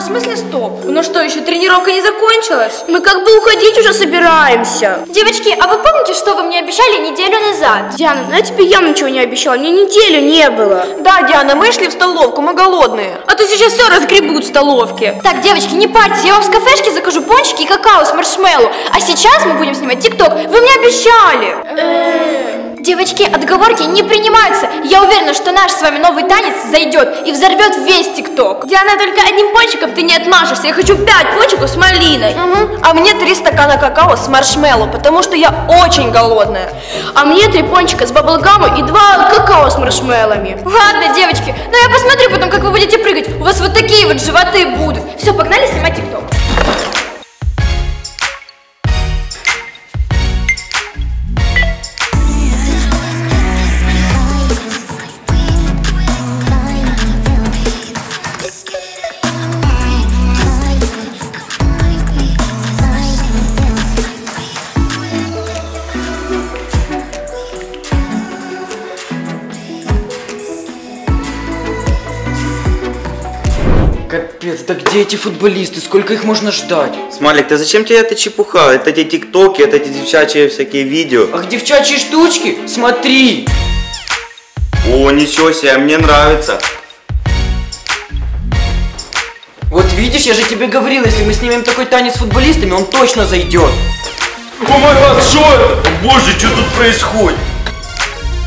в смысле стоп? Ну что, еще тренировка не закончилась? Мы как бы уходить уже собираемся. Девочки, а вы помните, что вы мне обещали неделю назад? Диана, ну я тебе явно ничего не обещала, мне неделю не было. Да, Диана, мы шли в столовку, мы голодные. А то сейчас все разгребут в столовке. Так, девочки, не парьтесь, я вам в кафешке закажу пончики и какао с маршмеллоу. А сейчас мы будем снимать тикток. Вы мне обещали. Девочки, отговорки не принимаются. Я уверена, что наш с вами новый танец зайдет и взорвет весь ТикТок. Диана, только одним пончиком ты не отмажешься. Я хочу пять пончиков с малиной. Угу. А мне три стакана какао с маршмеллоу, потому что я очень голодная. А мне три пончика с баблгамом и два какао с маршмеллами. Ладно, девочки, но я посмотрю потом, как вы будете прыгать. У вас вот такие вот животы будут. Все, погнали снимать ТикТок. Эти футболисты? Сколько их можно ждать? Смайлик, ты зачем тебе эта чепуха? Это эти тиктоки, это эти девчачьи всякие видео. Ах, девчачьи штучки? Смотри! О, ничего себе, мне нравится. Вот видишь, я же тебе говорил, если мы снимем такой танец с футболистами, он точно зайдет. О май гад, что это? Боже, что тут происходит?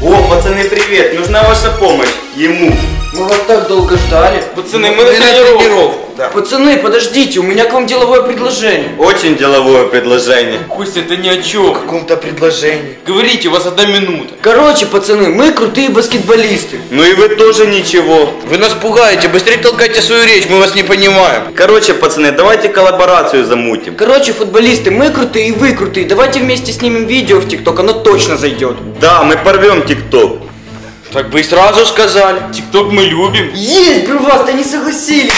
О, пацаны, привет, нужна ваша помощь. Ему. Мы вас так долго ждали. Пацаны, мы на тренировку. Да. Пацаны, подождите, у меня к вам деловое предложение. Очень деловое предложение. Костя, это ни о чем. каком-то предложении. Говорите, у вас одна минута. Короче, пацаны, мы крутые баскетболисты. Ну и вы тоже ничего. Вы нас пугаете, быстрее толкайте свою речь, мы вас не понимаем. Короче, пацаны, давайте коллаборацию замутим. Короче, футболисты, мы крутые и вы крутые. Давайте вместе снимем видео в ТикТок, оно точно зайдет. Да, мы порвем тикток. Так бы и сразу сказали. Тикток мы любим. Есть, при вас, они согласились.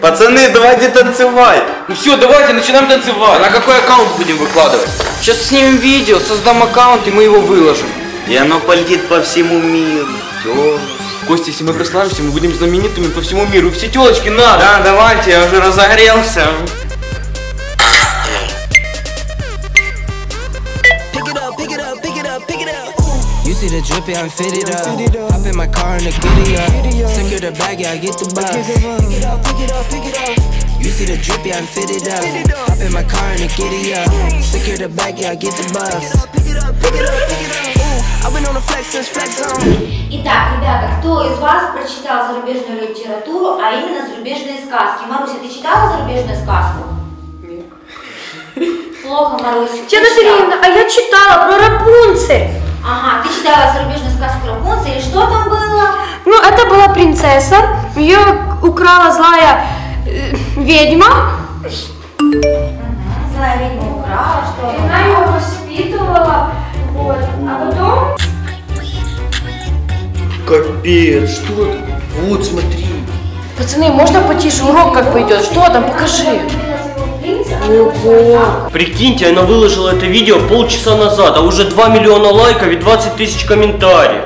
Пацаны, давайте танцевать. Ну все, давайте начинаем танцевать. А на какой аккаунт будем выкладывать? Сейчас снимем видео, создам аккаунт и мы его выложим. И оно полетит по всему миру. Всё. Костя, если мы прославимся, мы будем знаменитыми по всему миру. Все телочки наши. Да, давайте, я уже разогрелся. See the drippy, I'm fitted up. Hop in my car and the giddy up. Secure the bag, yeah, I get the bus. Pick it up, pick it up, pick it up. You see the drippy, I'm fitted up. Hop in my car and the giddy up. Secure the bag, yeah, I get the bus. Pick it up, pick it up, pick it up. Ooh, I've been on the flex since flex on. Итак, ребята, кто из вас прочитал зарубежную литературу, а именно зарубежные сказки? Маруся, ты читала зарубежную сказку? Нет. Плохо, Маруся. Читала? Сергеевна, а я читала про Рапунцель. Ага, ты читала зарубежную сказку Рапунцель, и что там было? Ну, это была принцесса, ее украла злая э, ведьма. Злая ведьма украла, что там? Она ее воспитывала, вот, а потом... Капец, что это? Вот, смотри. Пацаны, можно потише урок как пойдет? Что там, покажи. Прикиньте, она выложила это видео полчаса назад, а уже 2 миллиона лайков и 20 тысяч комментариев.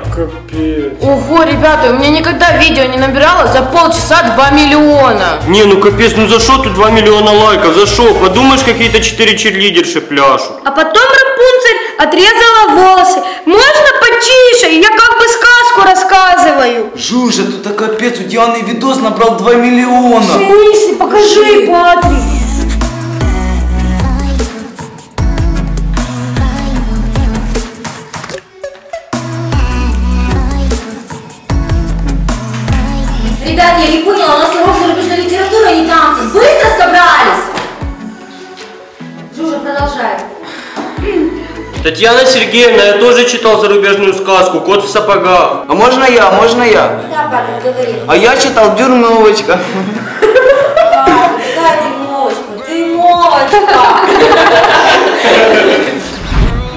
Ого, ребята, у меня никогда видео не набирало за полчаса 2 миллиона. Не, ну капец, ну за что тут 2 миллиона лайков? За что? Подумаешь, какие-то 4 черлидерши пляшут. А потом Рапунцель отрезала волосы. Можно потише? Я как бы сказку рассказываю. Жужа, тут а капец, у Дианы видос набрал 2 миллиона. В смысле? Покажи, Патрик. Ребят, я не поняла, у нас урок зарубежной литературы, а не танцы. Быстро собрались! Жужа, продолжай. Татьяна Сергеевна, я тоже читал зарубежную сказку «Кот в сапогах». А можно я, можно я? Да, Павел, говори. А я читал Дюрновочка. А, какая ты мовочка, ты мовочка.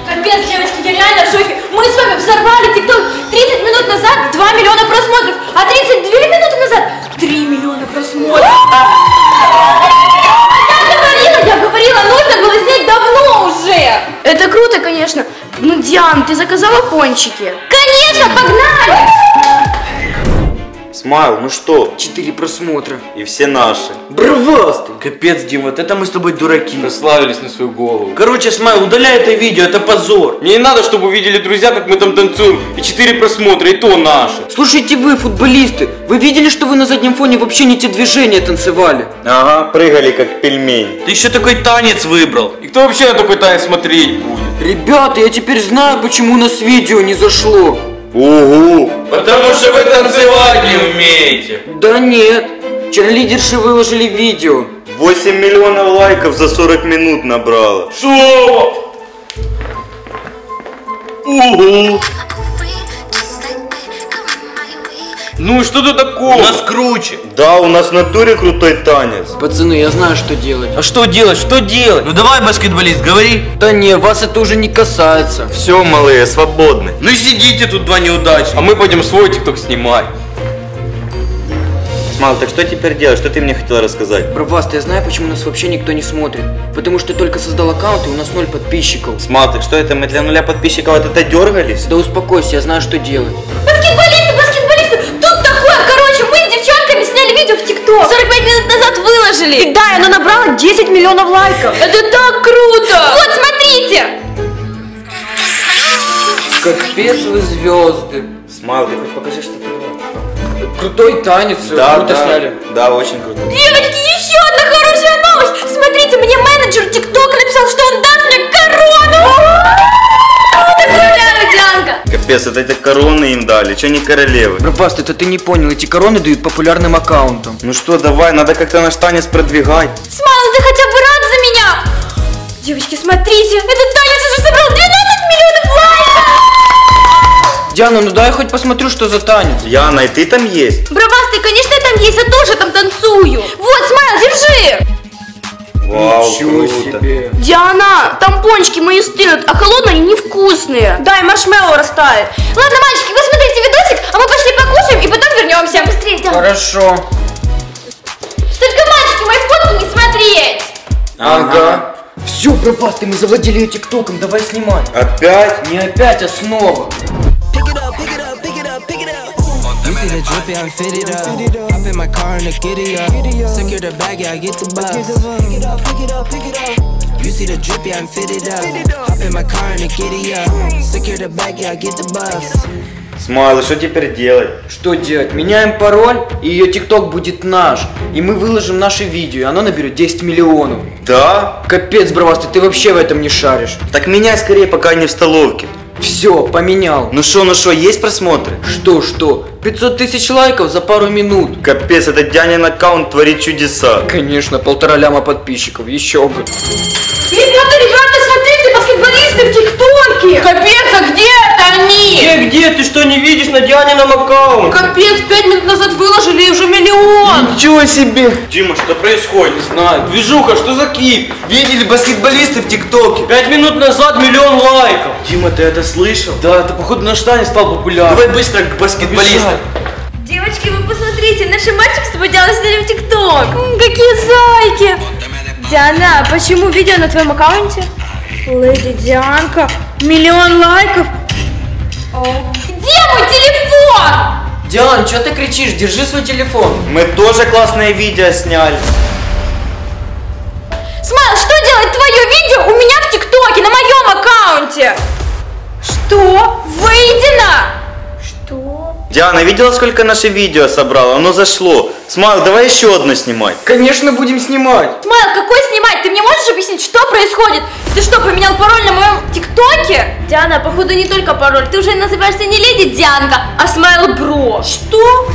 Капец, девочки, я реально в шоке. Мы с вами взорвали ТикТок 30 минут назад 2 миллиона просмотров, а 32 минуты назад 3 миллиона просмотров. Я говорила, я говорила, нужно было снять давно уже. Это круто, конечно. Ну, Диан, ты заказала пончики? Конечно, погнали! Смайл, ну что? Четыре просмотра. И все наши. Бровастый. Капец, Дим, вот это мы с тобой дураки. Прославились на свою голову. Короче, Смайл, удаляй это видео, это позор. Мне не надо, чтобы увидели друзья, как мы там танцуем. И четыре просмотра, и то наши. Слушайте вы, футболисты, вы видели, что вы на заднем фоне вообще не те движения танцевали? Ага, прыгали как пельмень. Ты еще такой танец выбрал. И кто вообще на такой танец смотреть будет? Ребята, я теперь знаю, почему у нас видео не зашло. Угу. Потому что вы танцевать не умеете. Да нет, черлидерши выложили видео. 8 миллионов лайков за 40 минут набрало. Шо? Угу. Ну и что тут такого? У нас круче. Да, у нас в натуре крутой танец. Пацаны, я знаю, что делать. А что делать? Что делать? Ну давай, баскетболист, говори. Да не, вас это уже не касается. Все, малые, свободны. Ну и сидите тут два неудачи. А мы пойдем свой тикток снимать. Смайл, так что теперь делать? Что ты мне хотел рассказать? Браваста, я знаю, почему нас вообще никто не смотрит. Потому что только создал аккаунт, и у нас ноль подписчиков. Смайл, так что это мы для нуля подписчиков это дергались? Да успокойся, я знаю, что делать. ТикТок. 45 минут назад выложили. И да, и оно набрало 10 миллионов лайков. Это так круто! Вот, смотрите! Капец вы звезды. Смайл, ты хоть покажи, что ты Крутой танец, Да, круто да, сняли. да, очень круто. Девочки, еще одна хорошая новость! Смотрите, мне менеджер ТикТока написал, что он даст мне корону! Капец, это, это короны им дали, что не королевы? Браваста, это ты не понял, эти короны дают популярным аккаунтам. Ну что, давай, надо как-то наш танец продвигать. Смайл, ты хотя бы рад за меня? Девочки, смотрите, этот танец уже собрал 12 миллионов лайков! Диана, ну дай я хоть посмотрю, что за танец. Яна, и ты там есть? Бравасты, конечно, я там есть, я тоже там танцую. Вот, Смайл, держи! Вау, Ничего круто. себе. Диана, там пончики мои стынут, а холодные они невкусные. Да, и маршмеллоу растает. Ладно, мальчики, вы смотрите видосик, а мы пошли покушаем и потом вернемся. Быстрее, Диана. Хорошо. Только, мальчики, мои фотки не смотреть. Ага. Все, Бравасты, мы завладели ее тиктоком, давай снимать. Опять? Не опять, а снова. See the drippy, I'm fitted up. Hop in my car and the giddy up. Secure the bag, yeah, I get the bus. Pick it up, pick it up, pick it up. You see the drippy, I'm fitted up. Hop in my car and the giddy up. Secure the bag, yeah, I get the bus. Смайл, что теперь делать? Что делать? Меняем пароль, и ее тикток будет наш. И мы выложим наше видео, и оно наберет 10 миллионов. Да? Капец, Бравасты, ты вообще в этом не шаришь. Так меняй скорее, пока не в столовке. Все, поменял. Ну шо, ну шо, есть просмотры? Что, что? 500 тысяч лайков за пару минут. Капец, этот Дянин аккаунт творит чудеса. Конечно, полтора ляма подписчиков, еще бы. Ребята, ребята, смотрите, баскетболисты в ТикТоке. Капец, а где это они? Где, где? Ты что, не видишь на Дианином аккаунте? Капец, пять минут назад выложили и уже миллион. Ничего себе! Дима, что происходит? Не знаю. Движуха, что за клип? Видели баскетболисты в ТикТоке? Пять минут назад миллион лайков. Дима, ты это слышал? Да, это походу наш танец стал популярным. Давай быстро к баскетболистам. Девочки, вы посмотрите, наши мальчик с тобой делали сняли в ТикТок. Какие зайки! Диана, а почему видео на твоем аккаунте? Леди Дианка, миллион лайков. Где мой телефон? Диан, что ты кричишь? Держи свой телефон. Мы тоже классное видео сняли. Смайл, что делает твое видео у меня в ТикТоке, на моем аккаунте? Что? Выедено! Диана, видела, сколько наше видео собрало? Оно зашло. Смайл, давай еще одно снимать. Конечно, будем снимать. Смайл, какой снимать? Ты мне можешь объяснить, что происходит? Ты что, поменял пароль на моем ТикТоке? Диана, походу не только пароль. Ты уже называешься не Леди Дианка, а Смайл Бро. Что?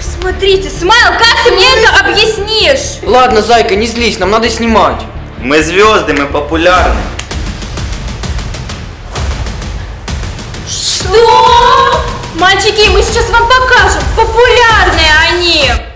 Смотрите, Смайл, как ты мне это объяснишь? Ладно, зайка, не злись, нам надо снимать. Мы звезды, мы популярны. Что? Мальчики, мы сейчас вам покажем, популярные они!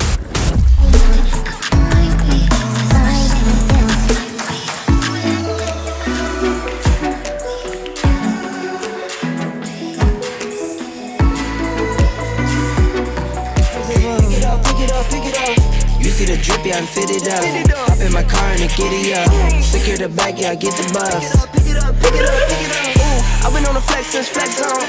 see the drippy, I'm fitted up. Hop in my car and a giddy up. Secure the back, yeah, I get the bus. Pick it up, pick it up, pick it up, pick it up. Ooh, I've been on the flex since flex on.